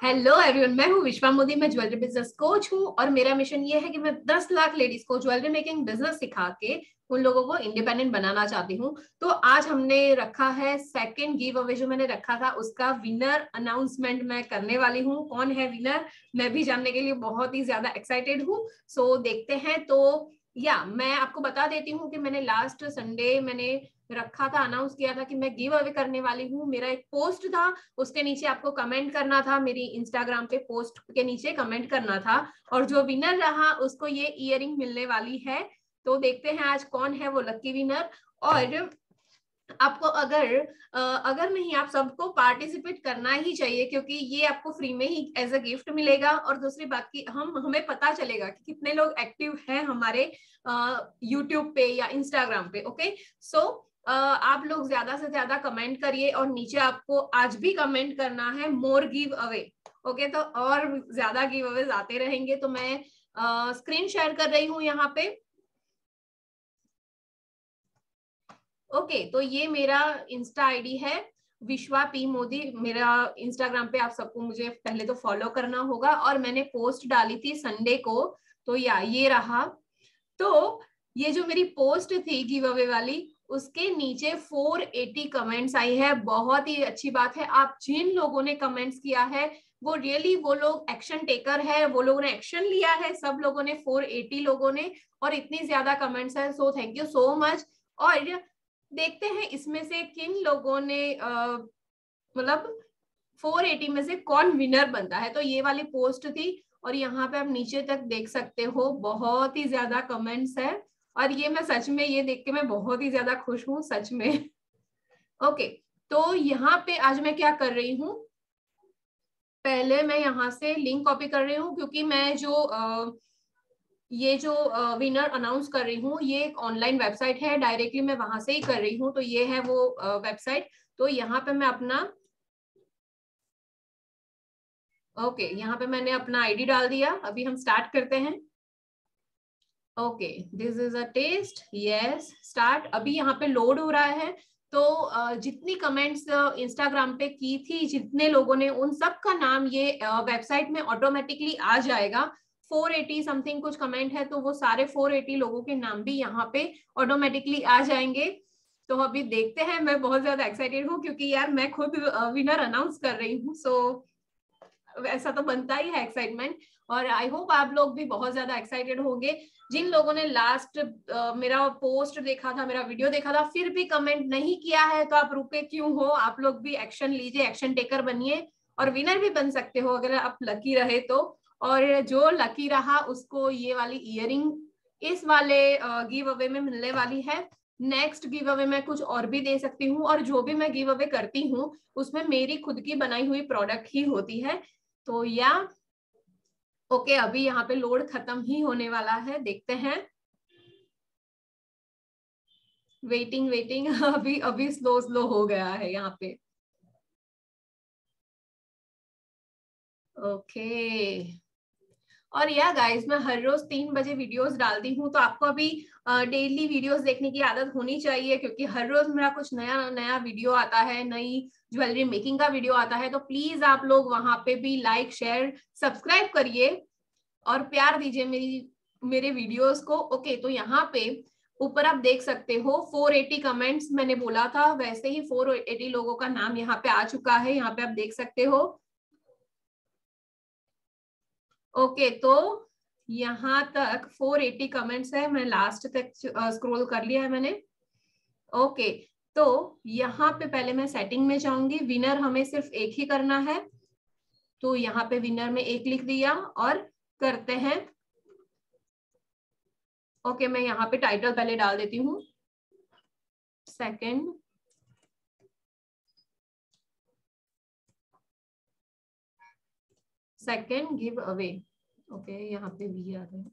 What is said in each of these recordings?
Hello everyone मैं हूँ विश्वा मोदी, मैं ज्वेलरी बिज़नेस कोच हूँ और मेरा मिशन ये है कि मैं 10 लाख लेडीज़ को ज्वेलरी मेकिंग बिज़नेस सिखा के उन लोगों को इंडिपेंडेंट बनाना चाहती हूँ। तो आज हमने रखा है सेकंड गिव अवे जो मैंने रखा था, उसका विनर अनाउंसमेंट मैं करने वाली हूँ। कौन है विनर मैं भी जानने के लिए बहुत ही ज़्यादा एक्साइटेड हूँ। सो देखते हैं। तो या मैं आपको बता देती हूँ कि मैंने लास्ट संडे मैंने रखा था अनाउंस किया था कि मैं गिव अवे करने वाली हूँ मेरा एक पोस्ट था उसके नीचे आपको कमेंट करना था मेरी इंस्टाग्राम पे पोस्ट के नीचे कमेंट करना था और जो विनर रहा उसको ये इयर मिलने वाली है। तो देखते हैं आज कौन है वो लक्की विनर और आपको अगर अगर नहीं आप सबको पार्टिसिपेट करना ही चाहिए क्योंकि ये आपको फ्री में ही एज अ गिफ्ट मिलेगा। और दूसरी बात की हम हमें पता चलेगा कि कितने लोग एक्टिव हैं हमारे यूट्यूब पे या इंस्टाग्राम पे ओके सो so, आप लोग ज़्यादा से ज़्यादा कमेंट करिए और नीचे आपको आज भी कमेंट करना है मोर गिव अवे ओके तो और ज़्यादा गिव अवे आते रहेंगे। तो मैं स्क्रीन शेयर कर रही हूँ यहाँ पे। ओके तो ये मेरा इंस्टा आईडी है, विश्वा पी मोदी। मेरा इंस्टाग्राम पे आप सबको मुझे पहले तो फॉलो करना होगा। और मैंने पोस्ट डाली थी संडे को तो या, ये रहा। तो ये जो मेरी पोस्ट थी गिव अवे वाली उसके नीचे 480 कमेंट्स आई है। बहुत ही अच्छी बात है। आप जिन लोगों ने कमेंट्स किया है, वो रियली वो लोग एक्शन टेकर है, वो लोगों ने एक्शन लिया है, सब लोगों ने 480 लोगों ने, और इतनी ज़्यादा कमेंट्स है। So thank you so much और देखते हैं इसमें से किन लोगों ने मतलब 480 में से कौन विनर बनता है। तो ये वाली पोस्ट थी, और यहाँ पे आप नीचे तक देख सकते हो। बहुत ही ज़्यादा कमेंट्स है। और ये मैं सच में ये देख के मैं बहुत ही ज़्यादा खुश हूँ सच में। ओके तो यहाँ पे आज मैं क्या कर रही हूँ? पहले मैं यहाँ से लिंक कॉपी कर रही हूँ क्योंकि मैं जो आ, ये जो विनर अनाउंस कर रही हूँ ये एक ऑनलाइन वेबसाइट है डायरेक्टली मैं वहाँ से ही कर रही हूँ तो ये है वो वेबसाइट तो यहाँ पे मैं अपना ओके okay, यहाँ पे मैंने अपना आईडी डाल दिया। अभी हम स्टार्ट करते हैं। Okay this is a test yes start अभी यहाँ पे लोड हो रहा है। तो जितनी कमेंट्स इंस्टाग्राम पे की थी, जितने लोगों ने, उन सब का नाम ये वेबसाइट में ऑटोमेटिकली आ जाएगा। 480 समथिंग कुछ कमेंट है तो वो सारे 480 लोगों के नाम भी यहाँ पे ऑटोमेटिकली आ जाएँगे। तो अभी देखते हैं, मैं बहुत ज़्यादा एक्साइटेड हूँ, क्योंकि यार मैं खुद विनर अनाउंस कर रही हूँ सो ऐसा तो बनता ही है एक्साइटमेंट और आई होप आप लोग भी बहुत ज़्यादा एक्साइटेड होंगे। जिन लोगों ने लास्ट uh, मेरा पोस्ट देखा था मेरा वीडियो देखा था फिर भी कमेंट नहीं किया है तो आप रुके क्यों हो? आप लोग भी एक्शन लीजिए एक्शन टेकर बनिए और विनर भी बन सकते हो अगर आप लकी रहे तो। और जो लकी रहा उसको ये वाली इयरिंग इस वाले गिव अवे में मिलने वाली है। नेक्स्ट गिव अवे मैं कुछ और भी दे सकती हूँ और जो भी मैं गिव अवे करती हूँ उसमें मेरी खुद की बनाई हुई प्रोडक्ट ही होती है। तो या, ओके, अभी यहाँ पे लोड खत्म ही होने वाला है, देखते हैं वेटिंग वेटिंग अभी अभी स्लो स्लो हो गया है यहाँ पे ओके okay. और या गाइस मैं हर रोज तीन बजे वीडियोस डालती हूँ तो आपको अभी डेली वीडियोस देखने की आदत होनी चाहिए, क्योंकि हर रोज मेरा कुछ नया नया वीडियो आता है, नई ज्वेलरी मेकिंग का वीडियो आता है तो प्लीज़ आप लोग वहाँ पे भी लाइक शेयर सब्सक्राइब करिए और प्यार दीजिए मेरी, मेरे वीडियोस को। ओके तो यहाँ पे ऊपर आप देख सकते हो 480 कमेंट्स मैंने बोला था, वैसे ही 480 लोगों का नाम यहाँ पे आ चुका है, यहाँ पे आप देख सकते हो। ओके तो यहाँ तक 480 कमेंट्स है मैं लास्ट तक स्क्रॉल कर लिया है मैंने। ओके तो यहाँ पे पहले मैं सेटिंग में जाऊँगी विनर हमें सिर्फ़ एक ही करना है। तो यहाँ पे विनर में एक लिख दिया और करते हैं। ओके okay, मैं यहाँ पे टाइटल पहले डाल देती हूँ। Second second give away okay यहाँ पे वी आ रहे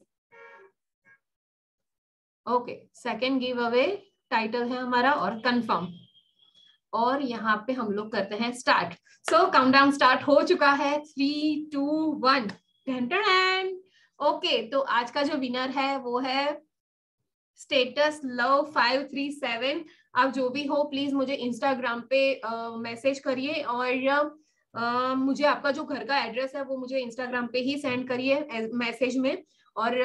okay second give away title है हमारा और कंफर्म और यहाँ पे हम लोग करते हैं स्टार्ट सो काउंटडाउन स्टार्ट हो चुका है। Three two one and okay तो आज का जो विनर है वो है status love five three seven आप जो भी हो प्लीज़ मुझे इंस्टाग्राम पे मैसेज uh, करिए और uh, मुझे आपका जो घर का एड्रेस है, वो मुझे इंस्टाग्राम पे ही सेंड करिए मैसेज में। और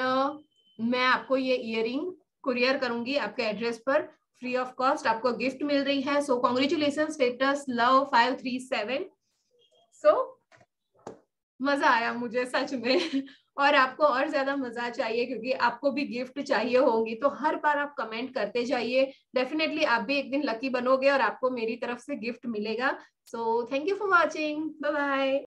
मैं आपको ये इयरिंग कुरियर करूँगी आपके एड्रेस पर। फ्री ऑफ़ कॉस्ट आपको गिफ्ट मिल रही है। So congratulation status love five three seven so मज़ा आया मुझे सच में। और आपको और ज़्यादा मज़ा चाहिए, क्योंकि आपको भी गिफ्ट चाहिए होंगी तो हर बार आप कमेंट करते जाइए। डेफिनेटली आप भी एक दिन लकी बनोगे और आपको मेरी तरफ़ से गिफ्ट मिलेगा। So thank you for watching bye